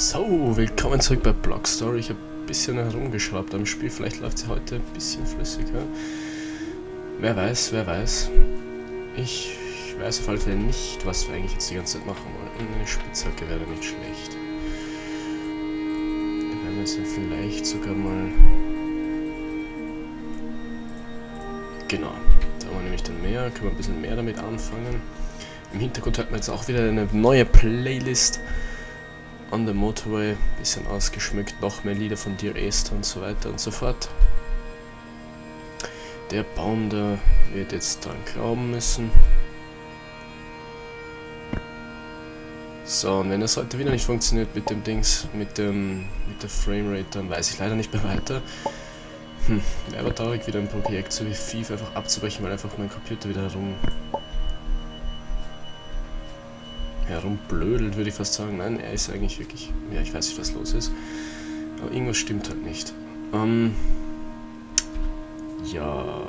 So, willkommen zurück bei Block Story. Ich habe ein bisschen herumgeschraubt am Spiel. Vielleicht läuft es heute ein bisschen flüssiger. Wer weiß, wer weiß. Ich, weiß auf alle Fälle nicht, was wir eigentlich jetzt die ganze Zeit machen wollten. Eine Spitzhacke wäre nicht schlecht. Wir werden jetzt vielleicht sogar mal... Genau, da haben wir nämlich dann mehr. Können wir ein bisschen mehr damit anfangen. Im Hintergrund hört man jetzt auch wieder eine neue Playlist on the Motorway, bisschen ausgeschmückt, noch mehr Lieder von Dear Esther und so weiter und so fort. Der Baum, der wird jetzt dran glauben müssen. So, und wenn das heute wieder nicht funktioniert mit dem Dings, mit dem, mit der Framerate, dann weiß ich leider nicht mehr weiter. Hm, wäre aber traurig, wieder ein Projekt so wie FIFA einfach abzubrechen, weil einfach mein Computer wieder herum herumblödelt, würde ich fast sagen. Nein, er ist eigentlich wirklich... Ja, ich weiß nicht, was los ist. Aber irgendwas stimmt halt nicht. Ähm... Ja...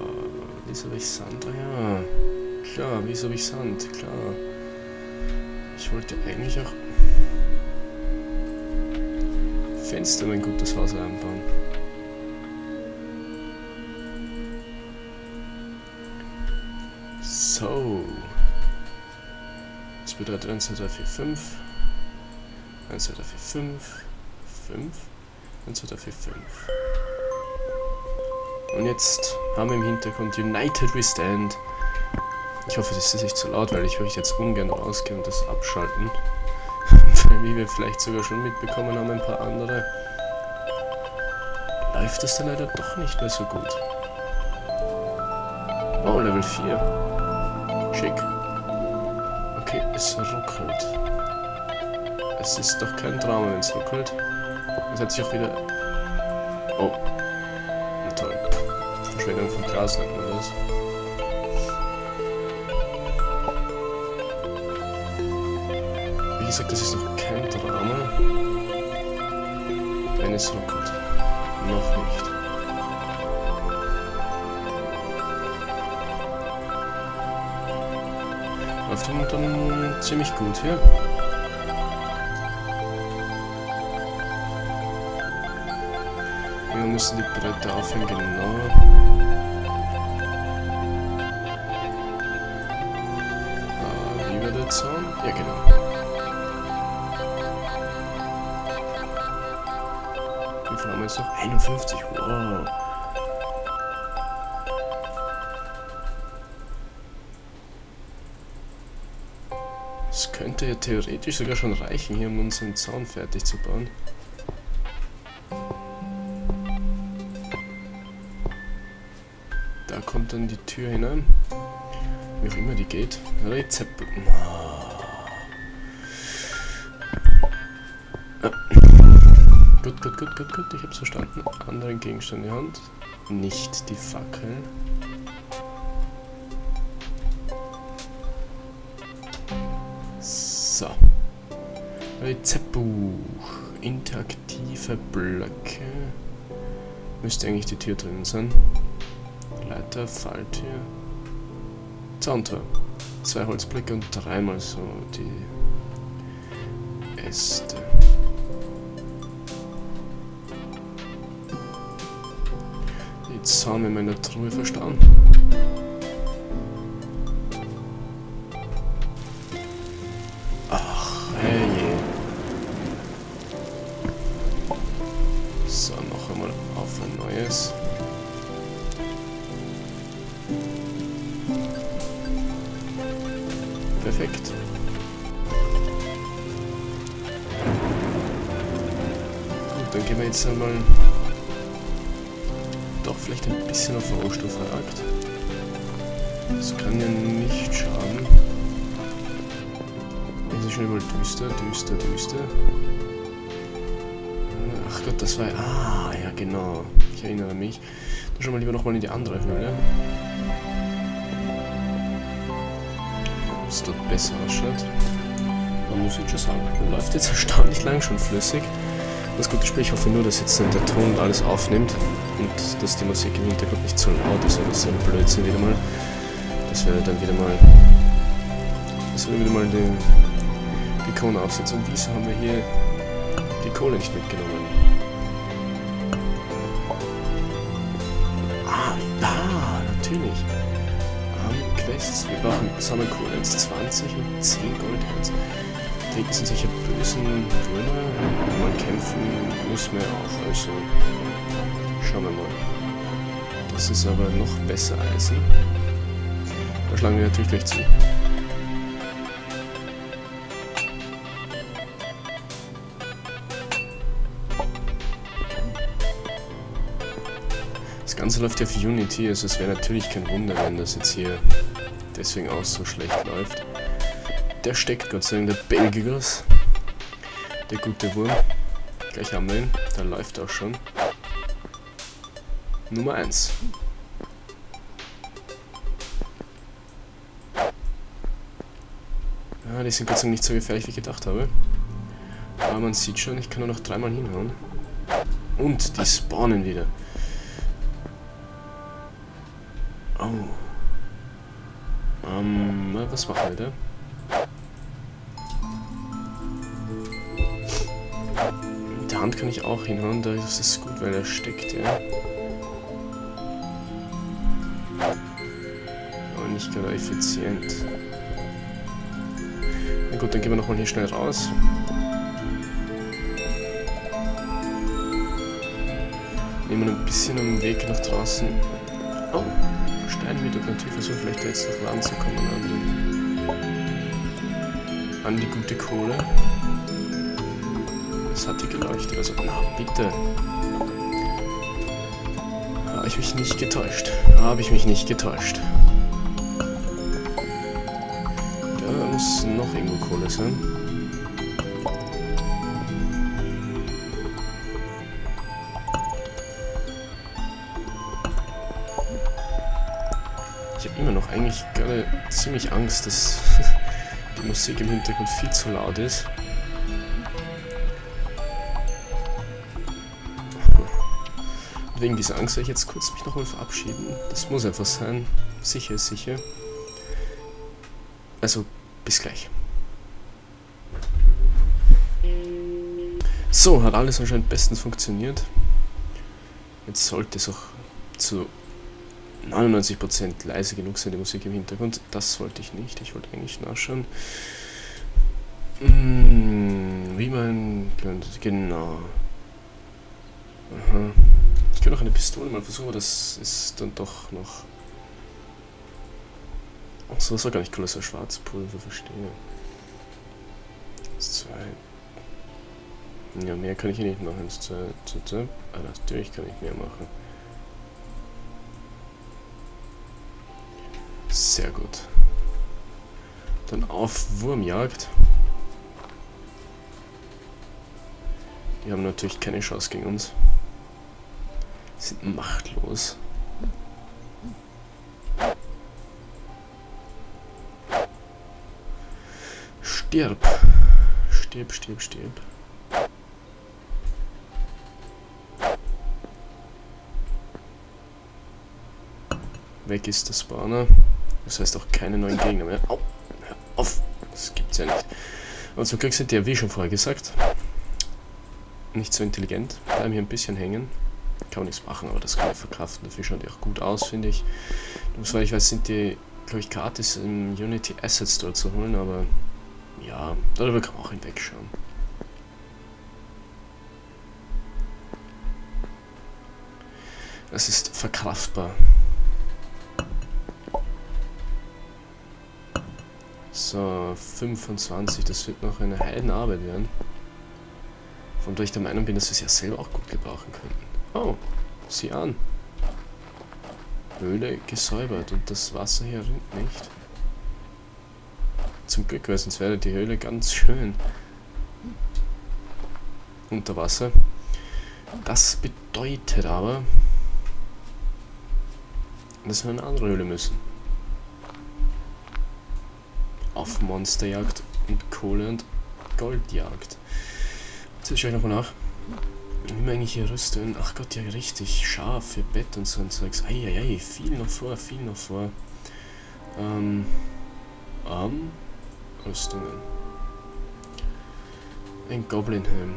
Wieso habe ich Sand? Ja... Klar, wieso habe ich Sand? Klar. Ich wollte eigentlich auch... Fenster in ein gutes Haus einbauen. Bedeutet 1, 2, 3, 4, 5. 1, 2, 3, 4, 5. 5. 1, 2, 3, 4, 5. Und jetzt haben wir im Hintergrund United We Stand. Ich hoffe, das ist nicht zu laut, weil ich möchte jetzt ungern rausgehen und das abschalten. Wie wir vielleicht sogar schon mitbekommen haben, ein paar andere. Läuft das dann leider doch nicht mehr so gut. Oh, Level 4. Schick. Es ruckelt. Es ist doch kein Drama, wenn es ruckelt. Es hat sich auch wieder... Oh. Na toll. Verschwendung von Glas nennt man das. Wie gesagt, das ist noch kein Drama. Wenn es ruckelt. Noch nicht. Läuft dann ziemlich gut hier. Wir müssen die Bretter aufhängen, genau. Ah, wie war der Zaun? Ja, genau. Haben wir jetzt noch? 51, wow. Das könnte ja theoretisch sogar schon reichen, hier um unseren Zaun fertig zu bauen. Da kommt dann die Tür hinein. Wie auch immer die geht. Rezept. Ah. Gut, gut, gut, gut, gut. Ich hab's verstanden. Anderen Gegenstand in die Hand. Nicht die Fackel. So. Rezeptbuch. Interaktive Blöcke. Müsste eigentlich die Tür drin sein. Leiter, Falltür. Zauntor. Zwei Holzblöcke und dreimal so die Äste. Jetzt haben wir meine Truhe verstanden. Perfekt. Gut, dann gehen wir jetzt einmal doch vielleicht ein bisschen auf Rohstoffjagd. Das kann ja nicht schaden. Schon überall düster, düster, düster. Ach Gott, das war... Ah, ja genau. Ich erinnere mich. Dann schauen wir lieber nochmal in die andere Höhle. es dort besser ausschaut. Man muss jetzt schon sagen, läuft jetzt erstaunlich lang schon flüssig. Das gute Spiel, ich hoffe nur, dass jetzt der Ton alles aufnimmt und dass die Musik im Hintergrund nicht zu laut ist oder so ein Blödsinn wieder mal. Das wäre dann wieder mal. Das wäre wieder mal den, die Krone aufsetzen. Und wieso haben wir hier Kohle nicht mitgenommen. Ah, ah natürlich. Ähm, Quests. Wir brauchen Sammelkohle ins 20 und 10 Goldherz. Denken sind solche bösen Würmer. Wenn man kämpfen muss man auch. Also schauen wir mal. Das ist aber noch besser Eisen. Da schlagen wir natürlich gleich zu. Ganze läuft ja für Unity, also es wäre natürlich kein Wunder, wenn das jetzt hier deswegen auch so schlecht läuft. Der steckt Gott sei Dank, der Belgigos. Der gute Wurm. Gleich haben wir ihn, da läuft auch schon. Nummer 1. Ja, die sind Gott sei Dank nicht so gefährlich, wie ich gedacht habe. Aber man sieht schon, ich kann nur noch dreimal hinhauen. Und die spawnen wieder. Oh. Ähm, was machen wir da? Mit der Hand kann ich auch hinhauen, da ist gut, weil er steckt, ja. Aber nicht gerade effizient. Na gut, dann gehen wir nochmal hier schnell raus. Nehmen wir ein bisschen am Weg nach draußen. Oh. Stein mit und natürlich versuchen vielleicht jetzt noch ranzukommen an die, an die gute Kohle. Das hat die geleuchtet, also na bitte. Habe ich mich nicht getäuscht. Habe ich mich nicht getäuscht. Da muss noch irgendwo Kohle sein. Eigentlich gerade ziemlich Angst, dass die Musik im Hintergrund viel zu laut ist. wegen dieser Angst werde ich jetzt kurz mich nochmal verabschieden. Das muss einfach sein. Sicher ist sicher. Also, bis gleich. So, hat alles anscheinend bestens funktioniert. Jetzt sollte es auch zu 99% leise genug sein, die Musik im Hintergrund. Das wollte ich nicht. Ich wollte eigentlich nachschauen. Hm, wie man... Genau. Aha. Ich kann auch eine Pistole mal versuchen, aber das ist dann doch noch... Achso, das war gar nicht cool, das war Schwarzpulver, verstehe. Zwei. Ja, mehr kann ich hier nicht machen. Zwei, zwei, zwei. Ah, natürlich kann ich mehr machen. Sehr gut. Dann auf Wurmjagd. Die haben natürlich keine Chance gegen uns. Sind machtlos. Stirb. Stirb, stirb, stirb. Weg ist der Spawner. Das heißt auch keine neuen Gegner mehr. Au, hör auf! Das gibt's ja nicht. Und Glück sind die ja, wie schon vorher gesagt, nicht so intelligent. Bleiben hier ein bisschen hängen. Kann man nichts machen, aber das kann man verkraften. Dafür schauen die auch gut aus, finde ich. Soweit ich weiß, sind die, glaube ich, gratis im Unity Asset Store zu holen, aber ja, darüber kann man auch hinwegschauen. Es ist verkraftbar. So, 25, das wird noch eine Heidenarbeit werden. Von der ich der Meinung bin, dass wir es ja selber auch gut gebrauchen könnten. Oh, sieh an. Höhle gesäubert und das Wasser hier rinnt nicht. Zum Glück, weil sonst wäre die Höhle ganz schön. Unter Wasser. Das bedeutet aber, dass wir in eine andere Höhle müssen auf Monsterjagd und Kohle- und Goldjagd. Jetzt schaue ich nochmal nach. Wie man eigentlich hier rüsten? Ach Gott, ja richtig. Scharf für Bett und so ein Zeugs. Eieiei, viel noch vor, viel noch vor. Ähm, Arm, Rüstungen. Ein Goblinhelm.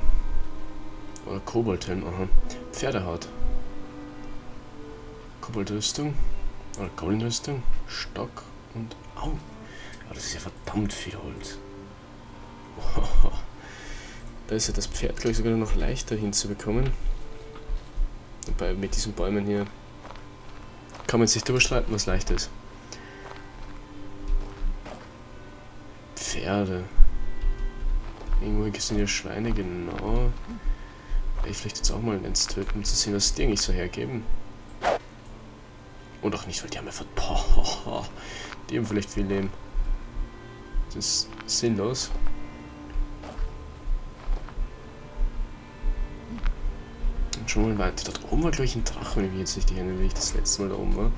Oder Koboldhelm, aha. Pferdehaut. Koboldrüstung. Oder Goldrüstung. Stock und... Au! Oh, das ist ja verdammt viel Holz. Da ist ja das Pferd, glaube ich, sogar noch leichter hinzubekommen. Wobei mit diesen Bäumen hier kann man sich darüber streiten, was leichter ist. Pferde. Irgendwo sind ja Schweine, genau. Ich vielleicht jetzt auch mal eins töten, um zu sehen, was die eigentlich so hergeben. Und auch nicht, weil die haben einfach... Boah, die haben vielleicht viel Leben. Das ist sinnlos. Und schon mal weiter. Dort oben war, glaube ich, ein Drache, wenn ich mich jetzt nicht erinnere, wie ich das letzte Mal da oben war.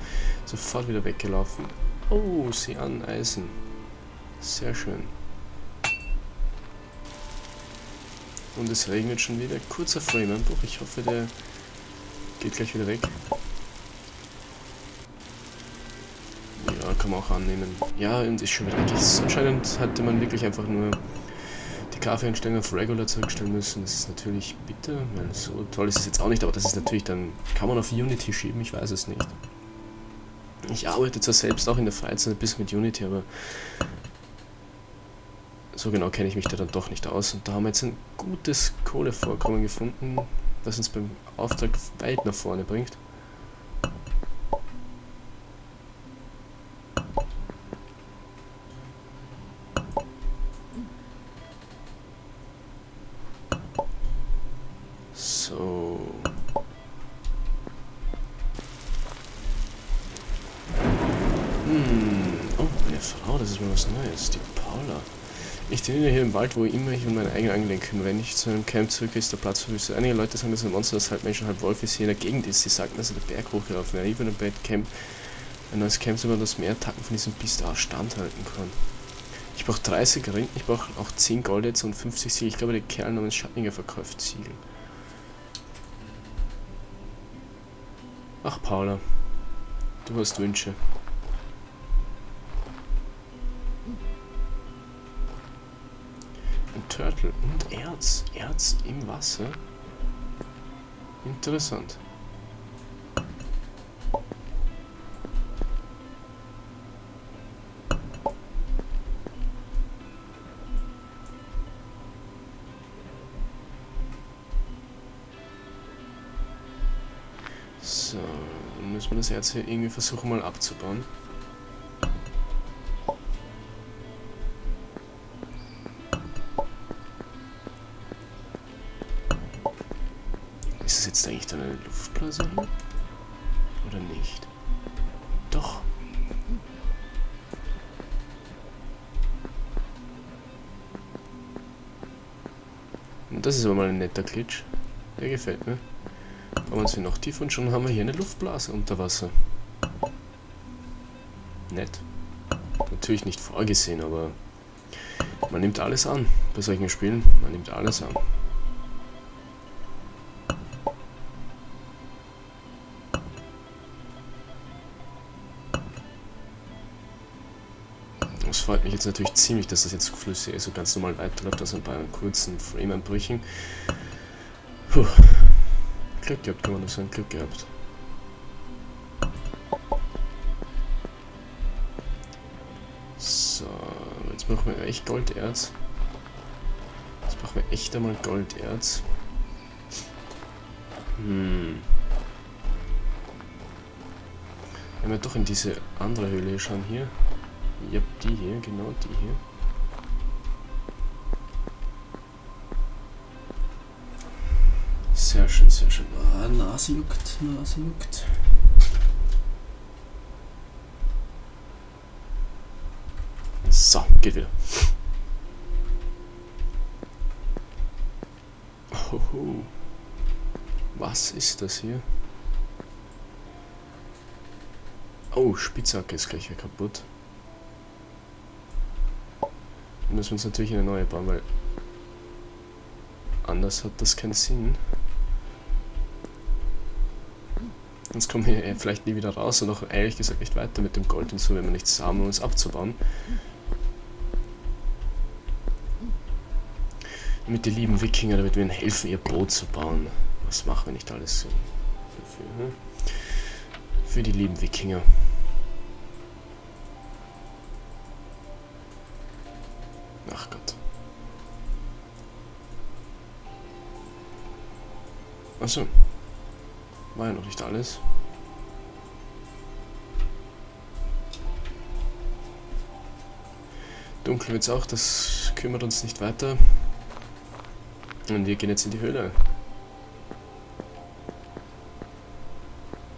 Sofort wieder weggelaufen. Oh, sie an Eisen. Sehr schön. Und es regnet schon wieder. Kurzer Frame-Einbruch. Ich hoffe, der geht gleich wieder weg. Ja, kann auch annehmen. Ja, und ist schon wieder weg. Anscheinend hatte man wirklich einfach nur die Kaffeeeinstellung auf Regular zurückstellen müssen. Das ist natürlich bitter, weil so toll ist es jetzt auch nicht, aber das ist natürlich dann, kann man auf Unity schieben, ich weiß es nicht. Ich arbeite zwar selbst auch in der Freizeit ein bisschen mit Unity, aber so genau kenne ich mich da dann doch nicht aus. Und da haben wir jetzt ein gutes Kohlevorkommen gefunden, das uns beim Auftrag weit nach vorne bringt. So. Hm. Oh, eine Frau, das ist mal was Neues. Die Paula. Ich trainiere hier im Wald, wo immer ich um meine eigenen kümmere. Wenn ich zu einem Camp zurück ist der Platz für Wüste. Einige Leute sagen, dass ein Monster, das halb Mensch und halb Wolf ist, hier in der Gegend ist. Sie sagten, dass er den Berg hochgelaufen wäre. Ich würde ein Camp, ein neues Camp, über das mehr Attacken von diesem Biest auch standhalten kann. Ich brauche 30 Rinden, ich brauche auch 10 Gold jetzt und 50 Siegel. Ich glaube, der Kerl namens Schattinger verkauft Siegel. Ach, Paula. Du hast Wünsche. Turtle und Erz. Erz im Wasser. Interessant. So, dann müssen wir das Erz hier irgendwie versuchen mal abzubauen. Ist eigentlich dann eine Luftblase hier? Oder nicht? Doch. Das ist aber mal ein netter Glitch. Der gefällt mir. Kommen hier noch tiefer und schon haben wir hier eine Luftblase unter Wasser. Nett. Natürlich nicht vorgesehen, aber man nimmt alles an bei solchen Spielen. Man nimmt alles an. freut mich jetzt natürlich ziemlich, dass das jetzt flüssig so ganz normal weiterläuft, also bei einem kurzen Frame-Einbrüchen. Puh. Glück gehabt, kann man nur sagen, Glück gehabt. So, jetzt brauchen wir echt Golderz. Jetzt brauchen wir echt einmal Golderz. Hm. Wenn wir doch in diese andere Höhle schauen hier. Ja, die hier, genau die hier. Sehr schön, sehr schön. Ah, Nase juckt, Nase juckt. So, geht wieder. Hoho. Was ist das hier? Oh, Spitzhacke ist gleich wieder kaputt. müssen wir uns natürlich eine neue bauen, weil anders hat das keinen Sinn. Sonst kommen wir vielleicht nie wieder raus und auch ehrlich gesagt nicht weiter mit dem Gold und so, wenn wir nichts haben, um uns abzubauen. Mit den lieben Wikinger, damit wir ihnen helfen, ihr Boot zu bauen. Was machen wir nicht alles so dafür, hm? Für die lieben Wikinger. Ach Gott. Achso. War ja noch nicht alles. Dunkel wird's auch, das kümmert uns nicht weiter. Und wir gehen jetzt in die Höhle.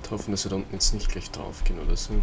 Und hoffen, dass wir da unten jetzt nicht gleich drauf gehen oder so.